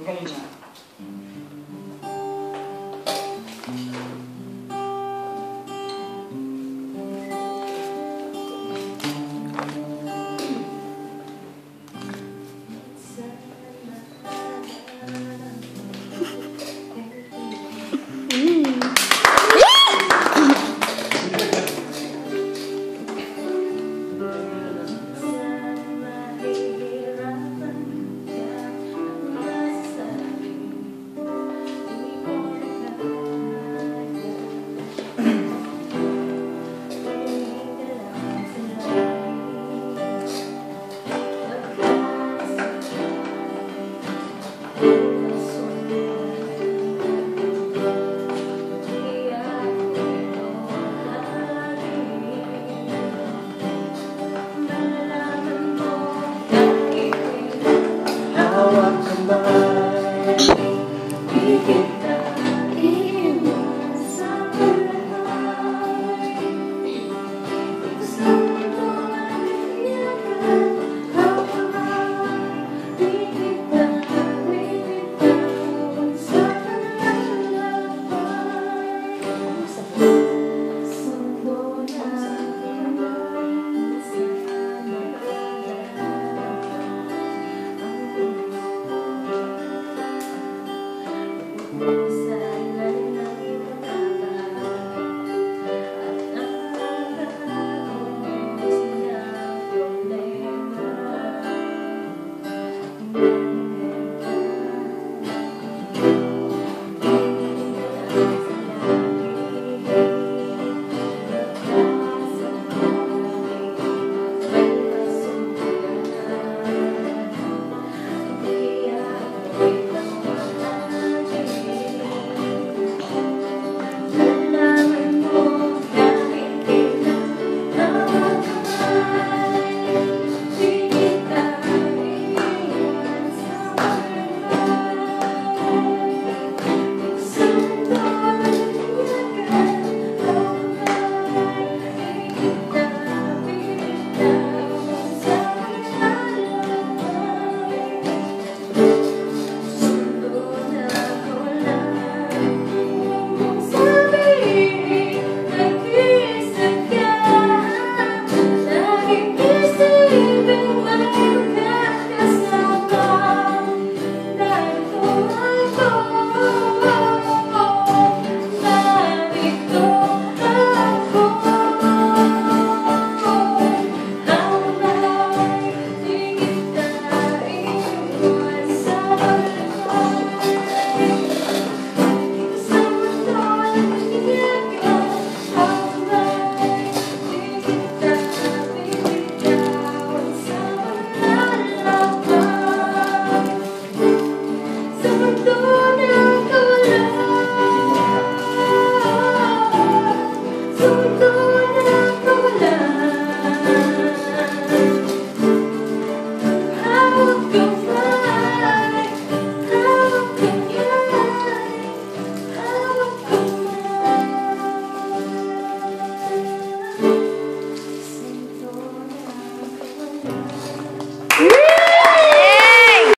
你看什么呢 Christmas.